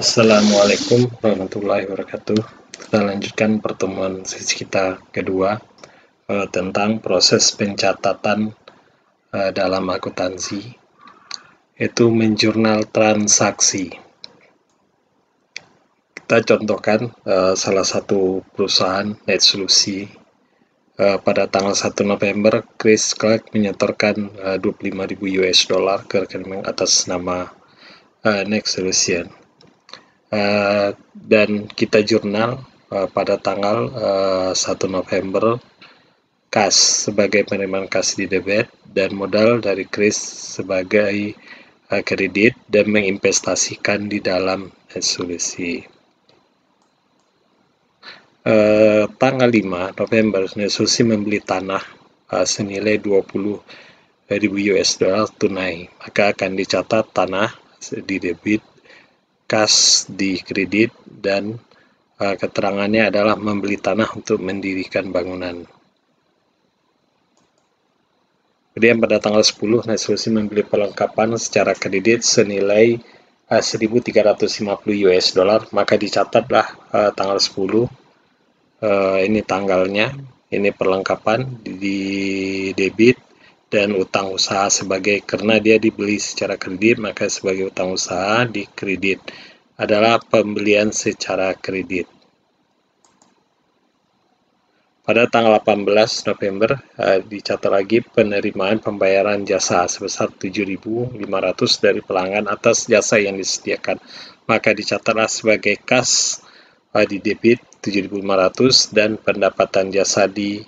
Assalamualaikum warahmatullahi wabarakatuh. Kita lanjutkan pertemuan sesi kita kedua uh, tentang proses pencatatan uh, dalam akuntansi, yaitu menjurnal transaksi. Kita contohkan uh, salah satu perusahaan Net Solusi uh, pada tanggal 1 November, Chris Clark menyetorkan uh, 25.000 US dollar ke rekening atas nama uh, Next Solution uh, dan kita jurnal uh, pada tanggal uh, eh, 1 November kas sebagai penerimaan kas di debit dan modal dari Chris sebagai uh, kredit dan menginvestasikan di dalam solusi. Uh, tanggal 5 November, Nesusi membeli tanah uh, senilai 20 ribu US dollar tunai, maka akan dicatat tanah di debit kas di kredit dan uh, keterangannya adalah membeli tanah untuk mendirikan bangunan. Kemudian pada tanggal 10, Neslusi membeli perlengkapan secara kredit senilai uh, 1.350 US dollar, maka dicatatlah uh, tanggal 10, uh, ini tanggalnya, ini perlengkapan di debit dan utang usaha sebagai karena dia dibeli secara kredit maka sebagai utang usaha di kredit adalah pembelian secara kredit. Pada tanggal 18 November uh, dicatat lagi penerimaan pembayaran jasa sebesar 7.500 dari pelanggan atas jasa yang disediakan. Maka dicatatlah sebagai kas uh, di debit 7.500 dan pendapatan jasa di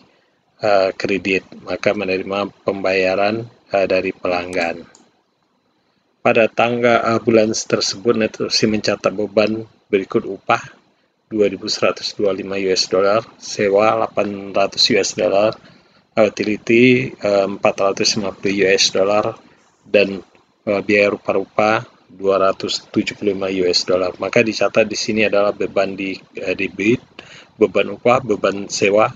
uh, kredit, maka menerima pembayaran uh, dari pelanggan. Pada tanggal uh, bulan tersebut, Netusi mencatat beban berikut upah 2.125 US dollar, sewa 800 US dollar, utility uh, 450 US dollar, dan uh, biaya rupa-rupa 275 US dollar. Maka dicatat di sini adalah beban di uh, debit, beban upah, beban sewa,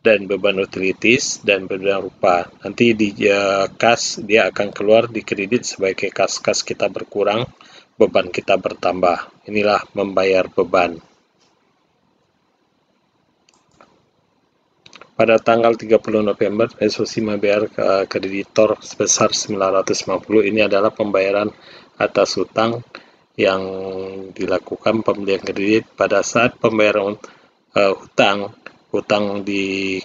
dan beban utilities dan beban rupa. Nanti di uh, kas dia akan keluar di kredit sebagai kas-kas kita berkurang, beban kita bertambah. Inilah membayar beban. Pada tanggal 30 November, SOC membayar ke kreditor sebesar 950. Ini adalah pembayaran atas hutang yang dilakukan pembelian kredit pada saat pembayaran uh, hutang hutang di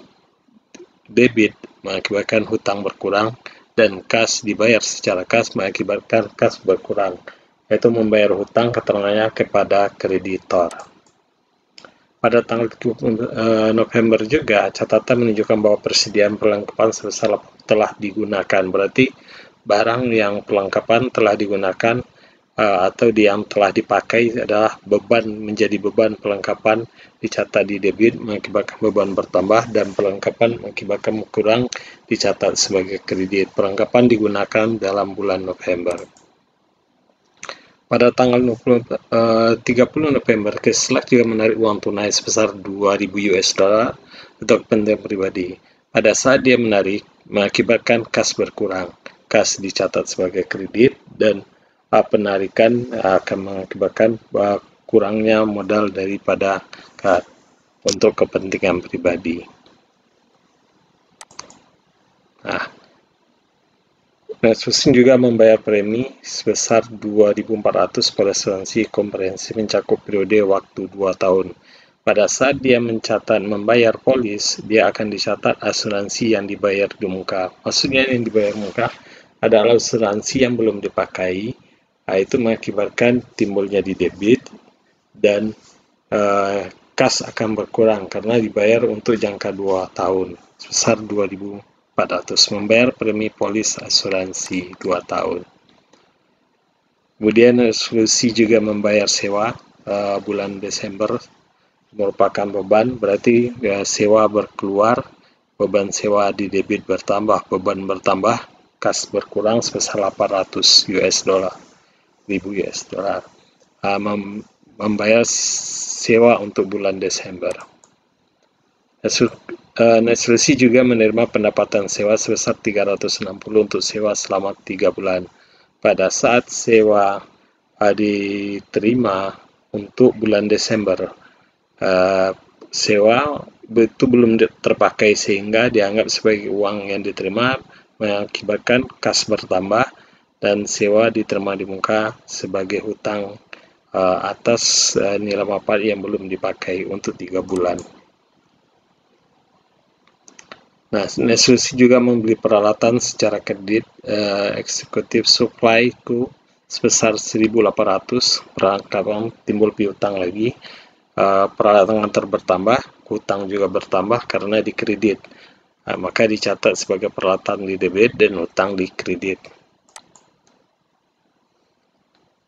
debit mengakibatkan hutang berkurang dan kas dibayar secara kas mengakibatkan kas berkurang yaitu membayar hutang keterangannya kepada kreditor. Pada tanggal 20 eh, November juga catatan menunjukkan bahwa persediaan perlengkapan sebesar telah digunakan berarti barang yang perlengkapan telah digunakan uh, atau yang telah dipakai adalah beban menjadi beban perlengkapan dicatat di debit mengakibatkan beban bertambah dan perlengkapan mengakibatkan kurang dicatat sebagai kredit. Perlengkapan digunakan dalam bulan November. Pada tanggal 20, uh, 30 November, Keslak juga menarik uang tunai sebesar 2000 US dollar untuk kepentingan pribadi. Pada saat dia menarik, mengakibatkan kas berkurang. Kas dicatat sebagai kredit dan uh, penarikan uh, akan mengakibatkan uh, kurangnya modal daripada uh, untuk kepentingan pribadi. Nah, Netsusin juga membayar premi sebesar 2.400 pada asuransi komprehensif mencakup periode waktu 2 tahun. Pada saat dia mencatat membayar polis, dia akan dicatat asuransi yang dibayar di muka. Maksudnya yang dibayar muka adalah asuransi yang belum dipakai, Nah, itu mengakibatkan timbulnya di debit dan uh, kas akan berkurang karena dibayar untuk jangka 2 tahun. Sebesar 2.400 membayar premi polis asuransi 2 tahun. Kemudian solusi juga membayar sewa uh, bulan Desember. Merupakan beban berarti uh, sewa berkeluar beban sewa di debit bertambah beban bertambah kas berkurang sebesar 800 US dollar ribu US dollar uh, mem membayar sewa untuk bulan Desember. Neslusi uh, juga menerima pendapatan sewa sebesar 360 untuk sewa selama 3 bulan. Pada saat sewa uh, diterima untuk bulan Desember. Sewa itu belum terpakai sehingga dianggap sebagai uang yang diterima mengakibatkan kas bertambah dan sewa diterima di muka sebagai hutang uh, atas uh, nilai manfaat yang belum dipakai untuk tiga bulan. Nah, Nesusi juga membeli peralatan secara kredit uh, eksekutif supply ku sebesar 1.800 perangkapan timbul piutang lagi. Uh, peralatan antar bertambah hutang juga bertambah karena dikredit uh, maka dicatat sebagai peralatan di debit dan hutang di kredit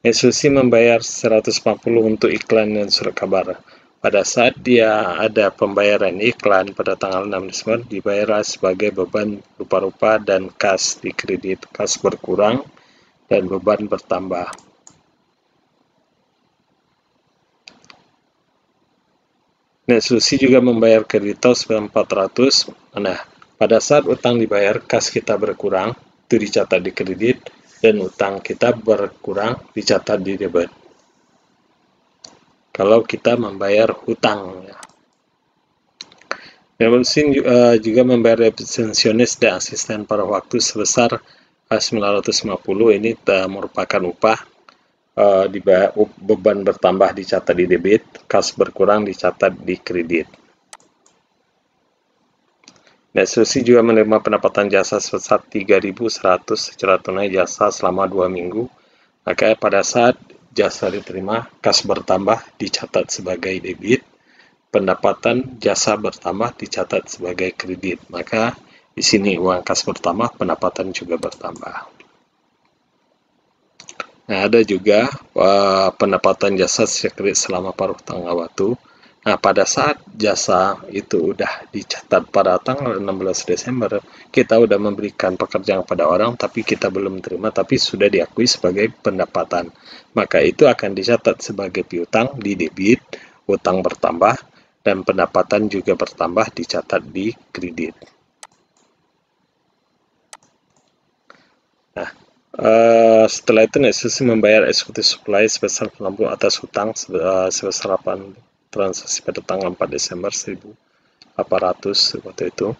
Esusi membayar 140 untuk iklan dan surat kabar. Pada saat dia ada pembayaran iklan pada tanggal 6 Desember, dibayar sebagai beban rupa-rupa dan kas di kredit. Kas berkurang dan beban bertambah. Nah, Susi juga membayar kreditor sebanyak 400. Nah, pada saat utang dibayar, kas kita berkurang, itu dicatat di kredit, dan utang kita berkurang dicatat di debit. Kalau kita membayar hutang. Ya. Mesin uh, juga membayar represensionis dan asisten pada waktu sebesar 950 ini merupakan upah uh, beban bertambah dicatat di debit, kas berkurang dicatat di kredit. Nesusi juga menerima pendapatan jasa sebesar 3.100 secara tunai jasa selama dua minggu. Maka pada saat jasa diterima, kas bertambah dicatat sebagai debit, pendapatan jasa bertambah dicatat sebagai kredit. Maka di sini uang kas bertambah, pendapatan juga bertambah. Nah, ada juga uh, pendapatan jasa sekret selama paruh tanggal waktu Nah, pada saat jasa itu udah dicatat pada tanggal 16 Desember, kita udah memberikan pekerjaan pada orang, tapi kita belum terima, tapi sudah diakui sebagai pendapatan. Maka itu akan dicatat sebagai piutang di debit, utang bertambah, dan pendapatan juga bertambah dicatat di kredit. Nah, Uh, setelah itu Netsusi membayar eksekutif supply sebesar 60 atas hutang uh, sebesar 8 transaksi pada tanggal 4 Desember 1800 waktu itu.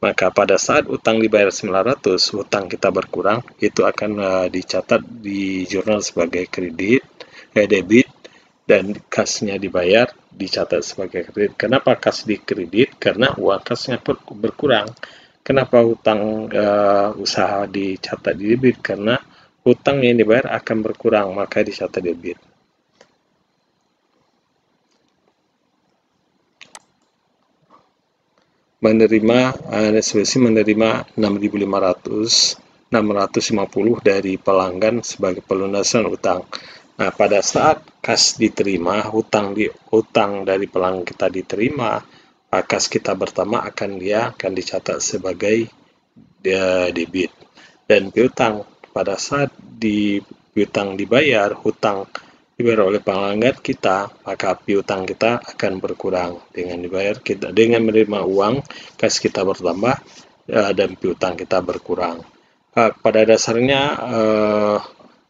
Maka pada saat utang dibayar 900 utang kita berkurang itu akan uh, dicatat di jurnal sebagai kredit eh, debit dan kasnya dibayar dicatat sebagai kredit. Kenapa kas di kredit? Karena uang kasnya berkurang. Kenapa utang uh, usaha dicatat di debit? Karena utang yang dibayar akan berkurang maka dicatat debit menerima NSBC menerima 6.500 650 dari pelanggan sebagai pelunasan utang. Nah, pada saat kas diterima, hutang di hutang dari pelanggan kita diterima, kas kita pertama akan dia akan dicatat sebagai dia debit. Dan piutang pada saat di piutang dibayar, hutang dibayar oleh pelanggan kita, maka piutang kita akan berkurang dengan dibayar kita dengan menerima uang kas kita bertambah uh, dan piutang kita berkurang. Uh, pada dasarnya uh,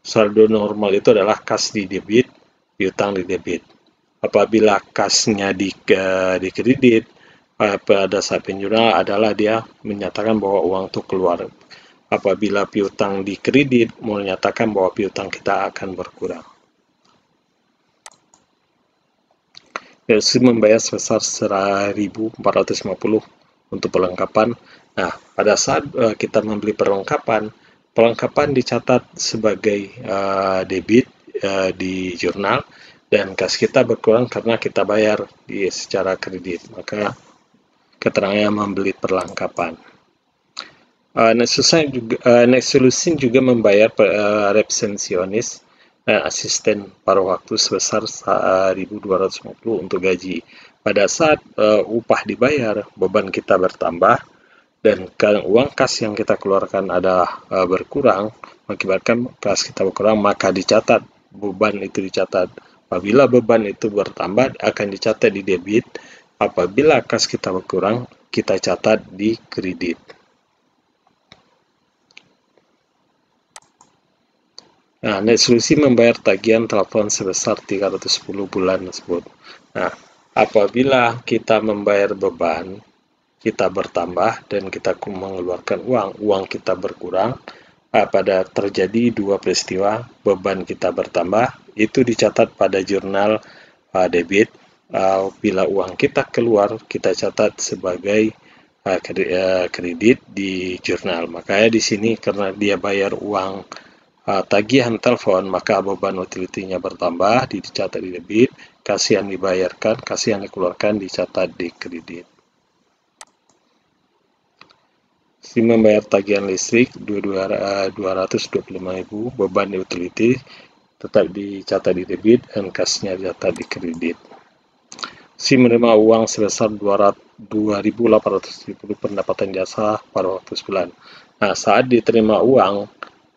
saldo normal itu adalah kas di debit, piutang di debit. Apabila kasnya di uh, di kredit, pada saat penjual adalah dia menyatakan bahwa uang itu keluar. Apabila piutang di kredit, menyatakan bahwa piutang kita akan berkurang. Elsi membayar sebesar 1.450 untuk perlengkapan. Nah, pada saat uh, kita membeli perlengkapan, perlengkapan dicatat sebagai uh, debit uh, di jurnal dan kas kita berkurang karena kita bayar di secara kredit. Maka keterangan membeli perlengkapan. Uh, Nexusin juga, uh, Nexulusin juga membayar uh, represensionis eh, asisten paruh waktu sebesar 1.250 untuk gaji. Pada saat uh, upah dibayar, beban kita bertambah dan uang kas yang kita keluarkan ada uh, berkurang, mengakibatkan kas kita berkurang, maka dicatat beban itu dicatat. Apabila beban itu bertambah, akan dicatat di debit. Apabila kas kita berkurang, kita catat di kredit. Nah, net solusi membayar tagihan telepon sebesar 310 bulan tersebut. Nah, apabila kita membayar beban, kita bertambah dan kita mengeluarkan uang, uang kita berkurang, uh, pada terjadi dua peristiwa, beban kita bertambah, itu dicatat pada jurnal uh, debit. Uh, bila uang kita keluar, kita catat sebagai kredit di jurnal. Makanya di sini karena dia bayar uang uh, tagihan telepon, maka beban utility-nya bertambah, dicatat di debit, kasihan dibayarkan, kasihan dikeluarkan, dicatat di kredit. Si membayar tagihan listrik 225.000 beban utility tetap dicatat di debit dan kasnya dicatat di kredit. Si menerima uang sebesar 2.870 pendapatan jasa pada waktu sebulan. Nah, saat diterima uang,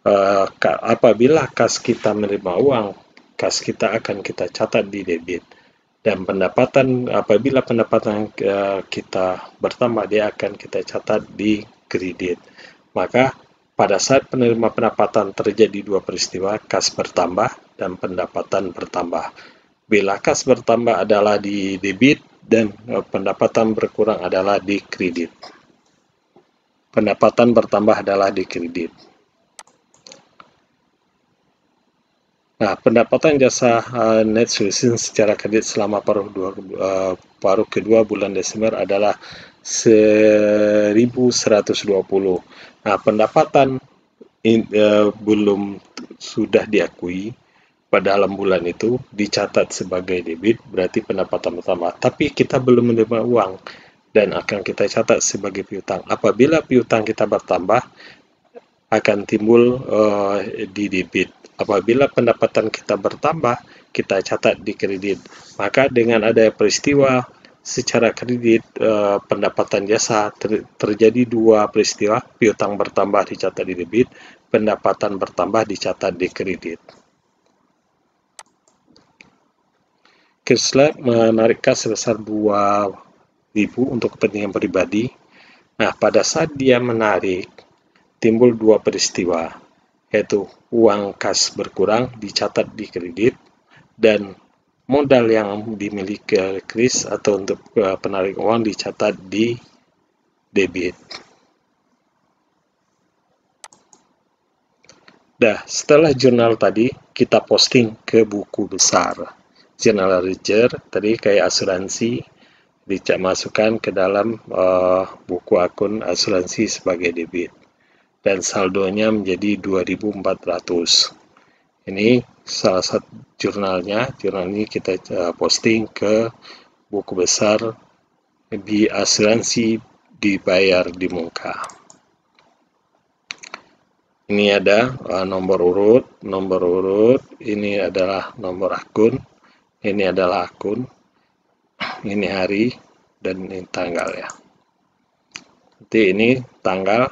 uh, apabila kas kita menerima uang, kas kita akan kita catat di debit dan pendapatan apabila pendapatan uh, kita bertambah dia akan kita catat di kredit. Maka pada saat penerima pendapatan terjadi dua peristiwa, kas bertambah dan pendapatan bertambah. Bila kas bertambah adalah di debit dan uh, pendapatan berkurang adalah di kredit. Pendapatan bertambah adalah di kredit. Nah, pendapatan jasa uh, net solution secara kredit selama paruh, dua, uh, paruh kedua bulan Desember adalah 1120. Nah, pendapatan in, uh, belum sudah diakui pada dalam bulan itu dicatat sebagai debit, berarti pendapatan pertama. Tapi kita belum menerima uang dan akan kita catat sebagai piutang. Apabila piutang kita bertambah, akan timbul uh, di debit apabila pendapatan kita bertambah, kita catat di kredit. Maka dengan ada peristiwa secara kredit eh, pendapatan jasa ter terjadi dua peristiwa, piutang bertambah dicatat di debit, pendapatan bertambah dicatat di kredit. Kirslab menarik kas sebesar 2.000 untuk kepentingan pribadi. Nah, pada saat dia menarik, timbul dua peristiwa yaitu uang kas berkurang dicatat di kredit dan modal yang dimiliki kris atau untuk uh, penarik uang dicatat di debit. Dah, setelah jurnal tadi, kita posting ke buku besar. Jurnal ledger, tadi kayak asuransi, dimasukkan ke dalam uh, buku akun asuransi sebagai debit dan saldonya menjadi 2400 ini salah satu jurnalnya. Jurnal ini kita uh, posting ke buku besar di asuransi dibayar di muka ini ada uh, nomor urut nomor urut. Ini adalah nomor akun. Ini adalah akun ini hari dan ini tanggal ya nanti ini tanggal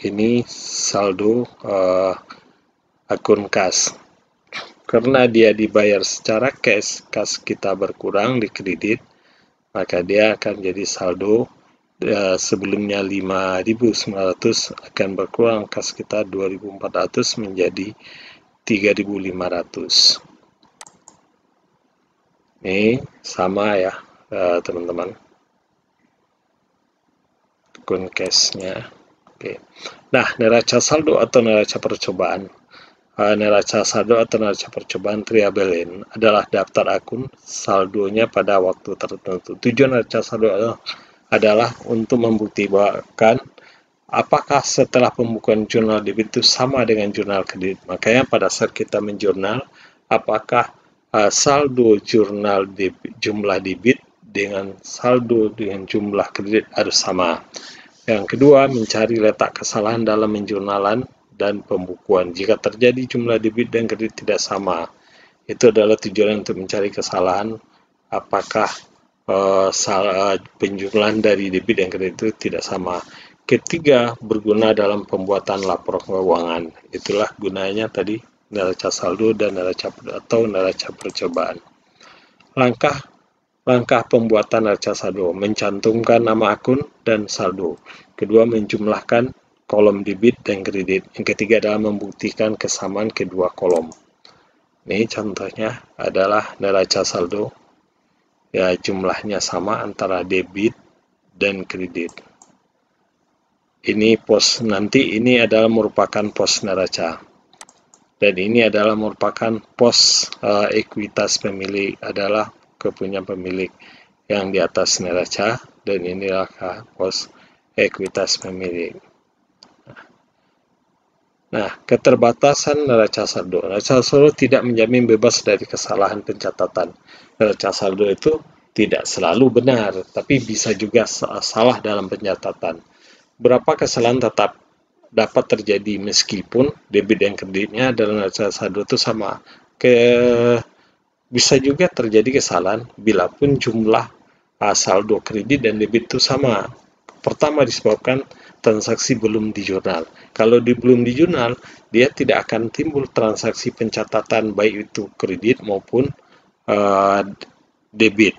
ini saldo uh, akun kas. Karena dia dibayar secara cash kas kita berkurang di kredit maka dia akan jadi saldo. Uh, sebelumnya 5.900 akan berkurang kas kita 2.400 menjadi 3.500 ini sama ya eh, teman-teman. Uh, akun cashnya Oke. Nah, neraca saldo atau neraca percobaan. Uh, neraca saldo atau neraca percobaan triabelin adalah daftar akun saldonya pada waktu tertentu. Tujuan neraca saldo adalah untuk membuktikan apakah setelah pembukaan jurnal debit itu sama dengan jurnal kredit. Makanya pada saat kita menjurnal, apakah uh, saldo jurnal debit, jumlah debit dengan saldo dengan jumlah kredit harus sama. Yang kedua, mencari letak kesalahan dalam menjurnalan dan pembukuan. Jika terjadi jumlah debit dan kredit tidak sama, itu adalah tujuan untuk mencari kesalahan apakah uh, salah, penjumlahan dari debit dan kredit itu tidak sama. Ketiga, berguna dalam pembuatan laporan keuangan. Itulah gunanya tadi neraca saldo dan neraca atau neraca percobaan. Langkah Langkah pembuatan neraca saldo, mencantumkan nama akun dan saldo. Kedua, menjumlahkan kolom debit dan kredit. Yang ketiga adalah membuktikan kesamaan kedua kolom. Ini contohnya adalah neraca saldo. Ya, jumlahnya sama antara debit dan kredit. Ini pos nanti ini adalah merupakan pos neraca. Dan ini adalah merupakan pos uh, ekuitas pemilik adalah kepunyaan pemilik yang di atas neraca dan inilah pos ekuitas pemilik. Nah, keterbatasan neraca saldo. Neraca saldo tidak menjamin bebas dari kesalahan pencatatan. Neraca saldo itu tidak selalu benar, tapi bisa juga salah dalam pencatatan. Berapa kesalahan tetap dapat terjadi meskipun debit dan kreditnya dalam neraca saldo itu sama. Ke bisa juga terjadi kesalahan bila pun jumlah saldo kredit dan debit itu sama. Pertama disebabkan transaksi belum di jurnal. Kalau di belum di jurnal, dia tidak akan timbul transaksi pencatatan baik itu kredit maupun uh, debit.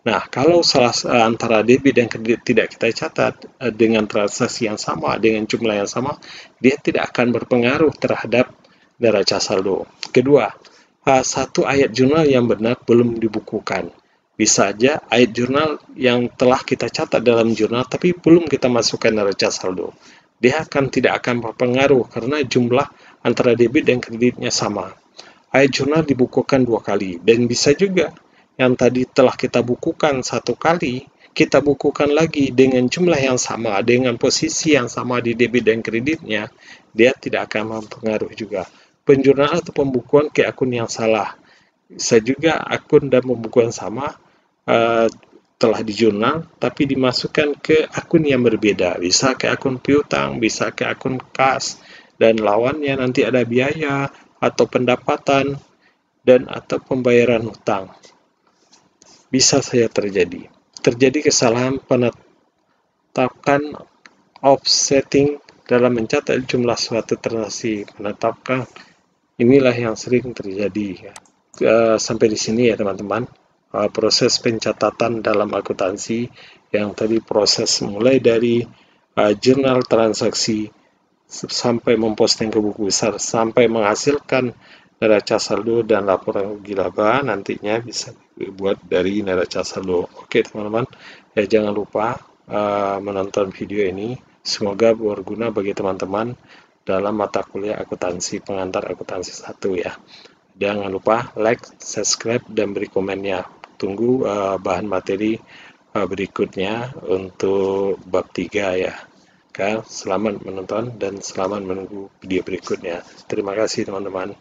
Nah, kalau salah uh, antara debit dan kredit tidak kita catat dengan transaksi yang sama, dengan jumlah yang sama, dia tidak akan berpengaruh terhadap neraca saldo. Kedua, uh, satu ayat jurnal yang benar belum dibukukan bisa aja ayat jurnal yang telah kita catat dalam jurnal tapi belum kita masukkan neraca saldo. Dia akan tidak akan berpengaruh karena jumlah antara debit dan kreditnya sama. Ayat jurnal dibukukan dua kali dan bisa juga yang tadi telah kita bukukan satu kali kita bukukan lagi dengan jumlah yang sama dengan posisi yang sama di debit dan kreditnya dia tidak akan mempengaruhi juga penjurnal atau pembukuan ke akun yang salah. Bisa juga akun dan pembukuan sama uh, telah di jurnal tapi dimasukkan ke akun yang berbeda. Bisa ke akun piutang bisa ke akun kas dan lawannya nanti ada biaya atau pendapatan dan atau pembayaran hutang. Bisa saja terjadi. Terjadi kesalahan penetapan offsetting dalam mencatat jumlah suatu transaksi. Menetapkan inilah yang sering terjadi uh, sampai di sini ya teman-teman uh, proses pencatatan dalam akuntansi yang tadi proses mulai dari uh, jurnal transaksi sampai memposting ke buku besar sampai menghasilkan neraca saldo dan laporan rugi laba nantinya bisa dibuat dari neraca saldo. Oke teman-teman, ya jangan lupa uh, menonton video ini. Semoga berguna bagi teman-teman dalam mata kuliah akuntansi pengantar akuntansi satu ya. Jangan lupa like, subscribe, dan beri komennya tunggu uh, bahan materi uh, berikutnya untuk bab 3 ya. Selamat menonton dan selamat menunggu video berikutnya. Terima kasih teman-teman.